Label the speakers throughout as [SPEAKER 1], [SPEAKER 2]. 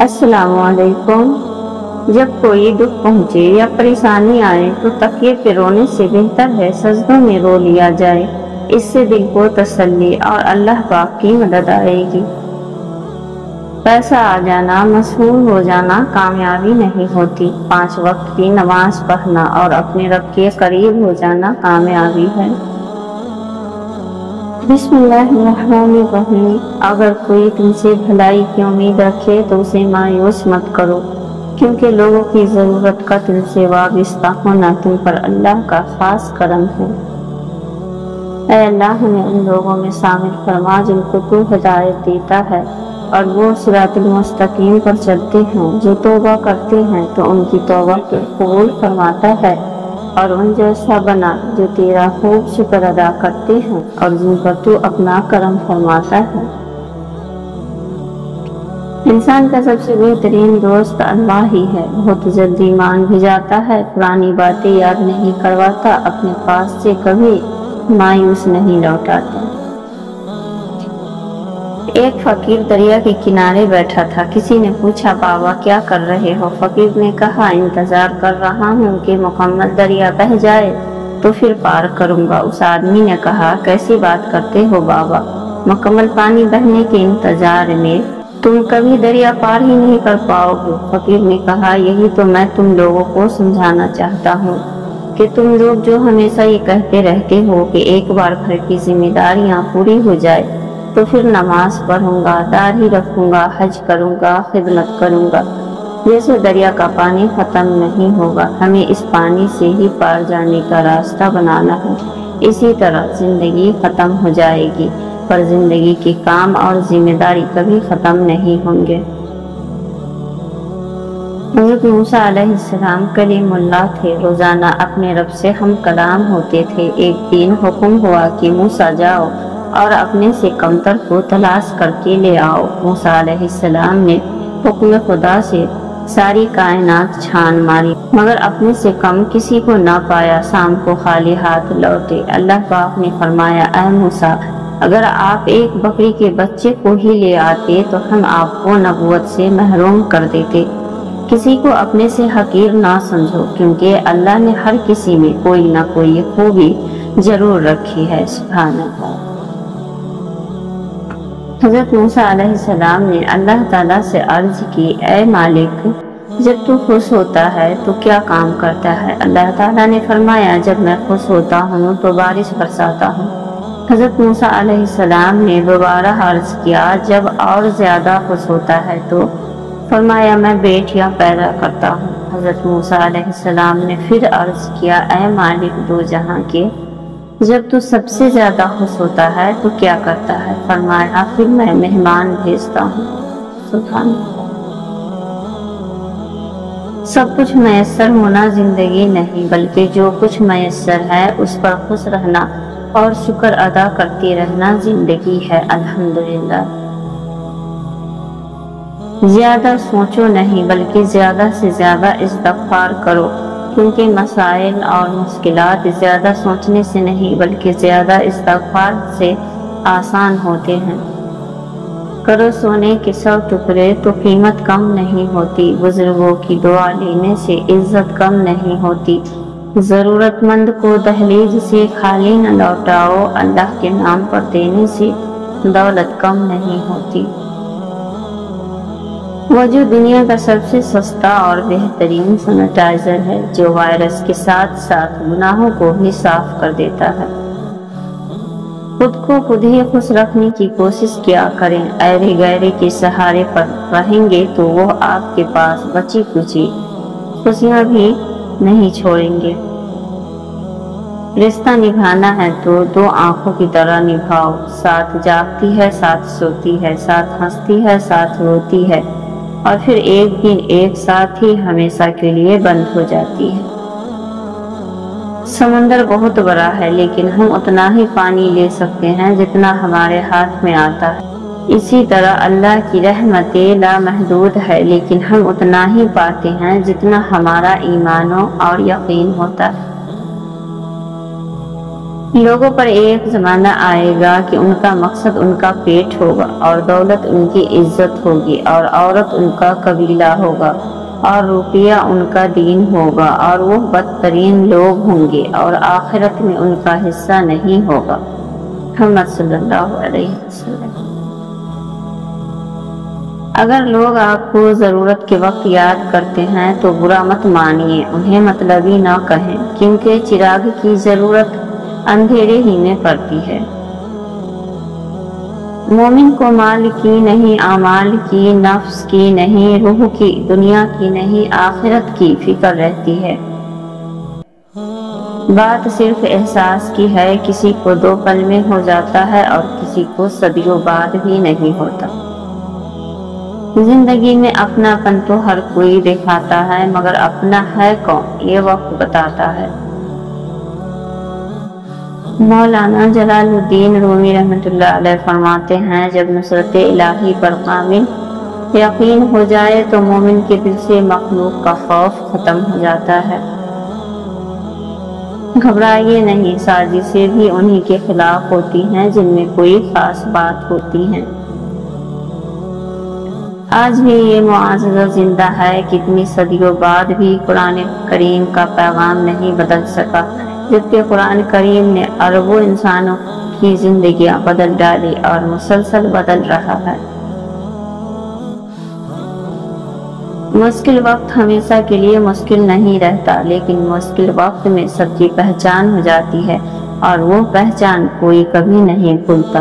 [SPEAKER 1] असलाकुम जब कोई दुख पहुँचे या परेशानी आए तो तकिए पे रोने से बेहतर है सजदों में रो लिया जाए। इससे दिल को तसल्ली और अल्लाह पाक की मदद आएगी। पैसा आ जाना मशहूर हो जाना कामयाबी नहीं होती। पाँच वक्त की नमाज़ पढ़ना और अपने रब के करीब हो जाना कामयाबी है। बिस्मिल्लाहिर्रहमानिर्रहीम। अगर कोई तुमसे भलाई की उम्मीद रखे तो उसे मायूस मत करो, क्योंकि लोगों की ज़रूरत का दिल से वाबस्ता होना तुम पर अल्लाह का खास करम है। अल्लाह हमें उन लोगों में शामिल फरमा जिनको तू हिदायत देता है, और वो सिरातुल पर चलते हैं। जो तोबा करते हैं तो उनकी तोबा को कबूल फरमाता है। और उन जैसा बना, जो तेरा खूब शुक्र अदा करते हैं और जिन पर तू अपना कर्म फरमाता है। इंसान का सबसे बेहतरीन दोस्त अल्लाह ही है। बहुत जल्दी मान भी जाता है, पुरानी बातें याद नहीं करवाता, अपने पास से कभी मायूस नहीं लौटाता। एक फकीर दरिया के किनारे बैठा था। किसी ने पूछा, बाबा, क्या कर रहे हो? फकीर ने कहा, इंतज़ार कर रहा हूँ कि मुकम्मल दरिया बह जाए तो फिर पार करूँगा। उस आदमी ने कहा, कैसी बात करते हो बाबा? मुकम्मल पानी बहने के इंतज़ार में तुम कभी दरिया पार ही नहीं कर पाओगे। फकीर ने कहा, यही तो मैं तुम लोगों को समझाना चाहता हूँ कि तुम लोग जो हमेशा ये कहते रहते हो कि एक बार घर की जिम्मेदारियाँ पूरी हो जाए तो फिर नमाज़ पढ़ूँगा, दाढ़ी रखूँगा, हज करूँगा, खिदमत करूँगा। जैसे दरिया का पानी खत्म नहीं होगा। हमें इस पानी से ही पार जाने का रास्ता बनाना है। इसी तरह ज़िंदगी खत्म हो जाएगी, पर ज़िंदगी के काम और ज़िम्मेदारी कभी खत्म नहीं होंगे। हज़रत मूसा अलैहिस्सलाम थे। रोज़ाना अपने रब से हम कलाम होते थे। एक दिन हुक्म हुआ कि, मूसा, जाओ और अपने से कमतर को तलाश करके ले आओ। मूसा ने हुक्म खुदा से सारी कायनात छान मारी, मगर अपने से कम किसी को ना पाया। शाम को खाली हाथ लौटे। अल्लाह पाक ने फरमाया मूसा, अगर आप एक बकरी के बच्चे को ही ले आते तो हम आपको नबूत से महरूम कर देते। किसी को अपने से हकीर ना समझो, क्योंकि अल्लाह ने हर किसी में कोई ना कोई खूबी ज़रूर रखी है। सुबहान हज़रत मूसा सलाम ने अल्लाह ताला से अर्ज़ की, ए मालिक, जब तू खुश होता है तो क्या काम करता है? अल्लाह ताला ने फरमाया, जब मैं खुश होता हूँ तो बारिश बरसाता हूँ। हज़रत मूसा सलाम ने दोबारा अर्ज़ किया, जब और ज़्यादा खुश होता है तो फरमाया, मैं बेटियाँ पैदा करता हूँ। हज़रत मूसा सलाम ने फिर अर्ज़ किया, ए मालिक, दो जहाँ के जब तू सबसे ज़्यादा खुश होता है तो क्या करता है? फरमाया, फिर मैं मेहमान भेजता हूँ। सुल्तान सब कुछ मैसर होना ज़िंदगी नहीं, बल्कि जो कुछ मैसर है, उस पर खुश रहना और शुक्र अदा करती रहना ज़िंदगी है, अल्हम्दुलिल्लाह। ज़्यादा सोचो नहीं, बल्कि ज़्यादा से ज़्यादा इस्तफार करो। क्योंकि मसाइल और मुश्किल ज़्यादा सोचने से नहीं, बल्कि ज़्यादा इस्तफार से आसान होते हैं। करो सोने के सौ टुकड़े तो कीमत कम नहीं होती। बुज़ुर्गों की दुआ लेने से इज़्ज़त कम नहीं होती। ज़रूरतमंद को दहलीज से खाली न लौटाओ। अल्लाह के नाम पर देने से दौलत कम नहीं होती। वो जो दुनिया का सबसे सस्ता और बेहतरीन सैनिटाइजर है, जो वायरस के साथ साथ गुनाहों को भी साफ़ कर देता है। खुद को खुद ही खुश रखने की कोशिश किया करें? ऐरे गहरे के सहारे पर रहेंगे तो वो आपके पास बची कुची खुशियाँ भी नहीं छोड़ेंगे। रिश्ता निभाना है तो दो आँखों की तरह निभाओ। साथ जागती है, साथ सोती है, साथ हंसती है, साथ रोती है। और फिर एक दिन एक साथ ही हमेशा के लिए बंद हो जाती है। समुंदर बहुत बड़ा है, लेकिन हम उतना ही पानी ले सकते हैं जितना हमारे हाथ में आता है। इसी तरह अल्लाह की रहमतें लामहदूद है, लेकिन हम उतना ही पाते हैं जितना हमारा ईमानों और यकीन होता है। लोगों पर एक जमाना आएगा कि उनका मकसद उनका पेट होगा और दौलत उनकी इज़्ज़त होगी और औरत उनका कबीला होगा और रुपया उनका दीन होगा और वो बदतरीन लोग होंगे और आखिरत में उनका हिस्सा नहीं होगा। अगर लोग आपको ज़रूरत के वक्त याद करते हैं तो बुरा मत मानिए, उन्हें मतलबी ना कहें, क्योंकि चिराग की ज़रूरत अंधेरे ही में पड़ती है। मोमिन को माल की नहीं, आमाल की, नफ्स की नहीं, रूह की, दुनिया की नहीं, आखिरत की फ़िक्र रहती है। बात सिर्फ़ एहसास की है, किसी को दो पल में हो जाता है और किसी को सदियों बाद भी नहीं होता। ज़िंदगी में अपनापन तो हर कोई दिखाता है, मगर अपना है कौन? ये वक्त बताता है। मौलाना जलालुद्दीन रूमी रहमतुल्लाह फरमाते हैं, जब नुसरत इलाही पर कामिल यकीन हो जाए तो मोमिन के दिल से मखलूक का खौफ ख़त्म हो जाता है। घबराइए नहीं, साजिशें भी उन्हीं के खिलाफ होती हैं जिनमें कोई खास बात होती है। आज भी ये मुआजा ज़िंदा है, कितनी सदियों बाद भी कुरान करीम का पैगाम नहीं बदल सका। जबकि कुरान करीम ने अरबों इंसानों की ज़िंदगी बदल डाली और मुसलसल बदल रहा है। मुश्किल वक्त हमेशा के लिए मुश्किल नहीं रहता, लेकिन मुश्किल वक्त में सबकी पहचान हो जाती है और वो पहचान कोई कभी नहीं भूलता।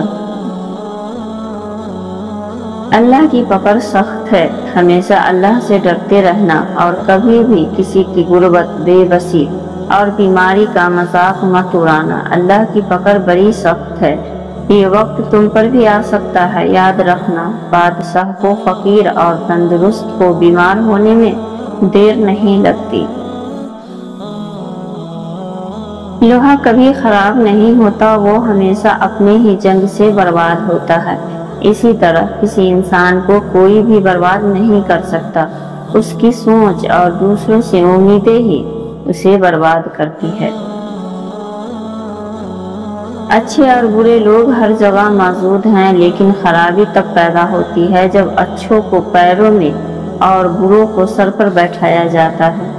[SPEAKER 1] अल्लाह की पकड़ सख्त है। हमेशा अल्लाह से डरते रहना और कभी भी किसी की गुर्बत, बेबसी और बीमारी का मज़ाक मत उड़ाना। अल्लाह की पकड़ बड़ी सख्त है। ये वक्त तुम पर भी आ सकता है, याद रखना। बादशाह को फकीर और तंदुरुस्त को बीमार होने में देर नहीं लगती। लोहा कभी खराब नहीं होता, वो हमेशा अपने ही जंग से बर्बाद होता है। इसी तरह किसी इंसान को कोई भी बर्बाद नहीं कर सकता। उसकी सोच और दूसरों से उम्मीदें ही उसे बर्बाद करती है। अच्छे और बुरे लोग हर जगह मौजूद हैं, लेकिन खराबी तब पैदा होती है जब अच्छों को पैरों में और बुरों को सर पर बैठाया जाता है।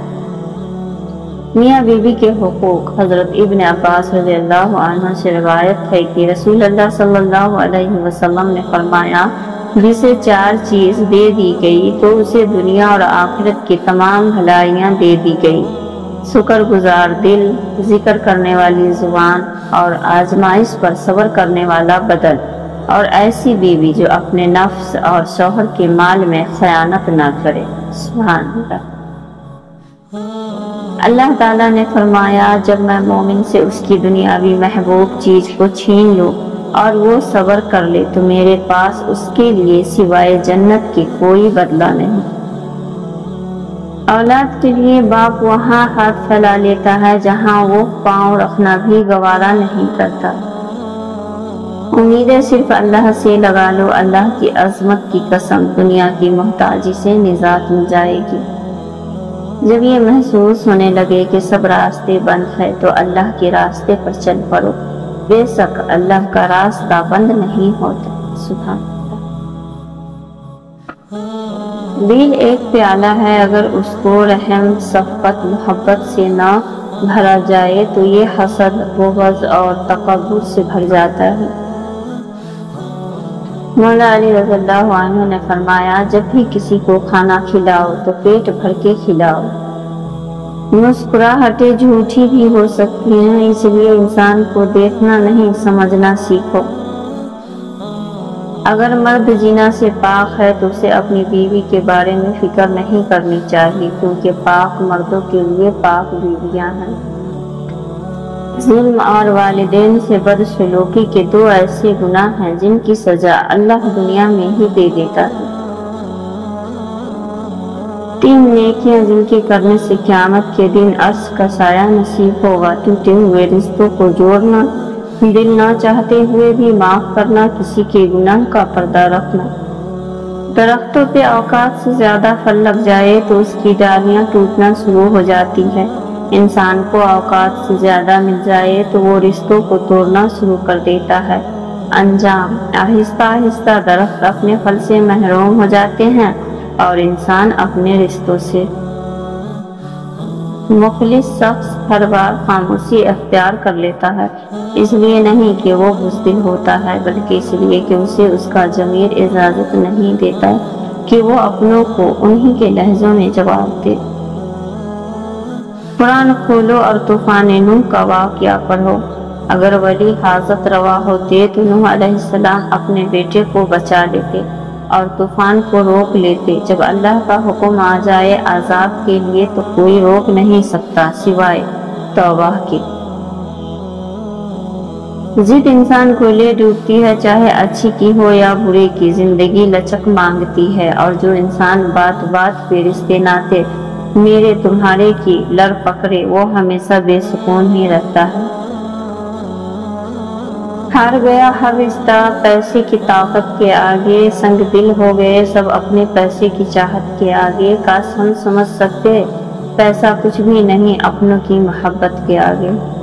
[SPEAKER 1] मियाँ बीबी के हकूक हज़रत इब्न अब्बास रज़ी से रवायत है कि रसूल अल्लाह सल्लल्लाहु अलैहि वसल्लम ने फरमाया, जिसे चार चीज़ दे दी गई तो उसे दुनिया और आखिरत की तमाम भलाइयाँ दे दी गई। शुक्रगुजार दिल ज़िक्र करने वाली ज़ुबान और आजमाइश पर सबर करने वाला बदन और ऐसी बीवी जो अपने नफ्स और शोहर के माल में खयानत न करे। अल्लाह ताला ने फरमाया, जब मैं मोमिन से उसकी दुनियावी महबूब चीज़ को छीन लूँ और वो सबर कर ले तो मेरे पास उसके लिए सिवाय जन्नत की कोई बदला नहीं। औलाद के लिए बाप वहाँ हाथ फैला लेता है जहाँ वो पाँव रखना भी गवारा नहीं करता। उम्मीदें सिर्फ़ अल्लाह से लगा लो, अल्लाह की अजमत की कसम दुनिया की मोहताजी से निजात मिल जाएगी। जब ये महसूस होने लगे कि सब रास्ते बंद है तो अल्लाह के रास्ते पर चल पड़ो। बेशक अल्लाह का रास्ता बंद नहीं होता। सुबह दिल एक प्याला है, अगर उसको रहम सफ़त मोहब्बत से ना भरा जाए तो ये हसद बोगज और तकबर से भर जाता है। मौला अली रज़ल्लाहु ने फरमाया, जब भी किसी को खाना खिलाओ तो पेट भर के खिलाओ। मुस्कुराहटें झूठी भी हो सकती हैं, इसलिए इंसान को देखना नहीं, समझना सीखो। अगर मर्द जीना से पाक है तो उसे अपनी बीवी के बारे में फ़िक्र नहीं करनी चाहिए, क्योंकि पाक मर्दों के लिए पाक बीवियाँ हैं। जुल्म और वालदेन से बदसलूकी के दो ऐसे गुनाह हैं, जिनकी सजा अल्लाह दुनिया में ही दे देता है। तीन नेकियाँ जिनके करने से क्यामत के दिन अर्श का साया नसीब होगा, टूटे हुए रिश्तों को जोड़ना दिल ना चाहते हुए भी माफ़ करना किसी के गुनाह का पर्दा रखना। दरख्तों पे औकात से ज़्यादा फल लग जाए तो उसकी डालियाँ टूटना शुरू हो जाती है। इंसान को औकात से ज़्यादा मिल जाए तो वो रिश्तों को तोड़ना शुरू कर देता है। अंजाम, आहिस्ता आहिस्ता दरख्त अपने फल से महरूम हो जाते हैं और इंसान अपने रिश्तों से मुखलिस शख्स हर बार खामोशी अख्तियार कर लेता है। इसलिए नहीं कि वो बुजदिल होता है, बल्कि इसलिए कि उसे उसका जमीर इजाज़त नहीं देता कि वो अपनों को उन्हीं के लहजों में जवाब दे। कुरान खोलो और तूफ़ान नूह का वाक़ पढ़ो। अगर वली हाजत रवा होते तो नूह अपने बेटे को बचा लेते। और तूफ़ान को रोक लेते। जब अल्लाह का हुक्म आ जाए आज़ाद के लिए तो कोई रोक नहीं सकता सिवाय तौबा के। जिद इंसान को ले डूबती है, चाहे अच्छी की हो या बुरे की, ज़िंदगी लचक मांगती है, और जो इंसान बात बात पे रिश्ते नाते, मेरे तुम्हारे की लड़ पकड़े, वो हमेशा बेसुकून ही रहता है। हार गया, हर रिश्ता पैसे की ताकत के आगे, संग दिल हो गए, सब अपने पैसे की चाहत के आगे, काश हम समझ सकते, पैसा कुछ भी नहीं, अपनों की मोहब्बत के आगे।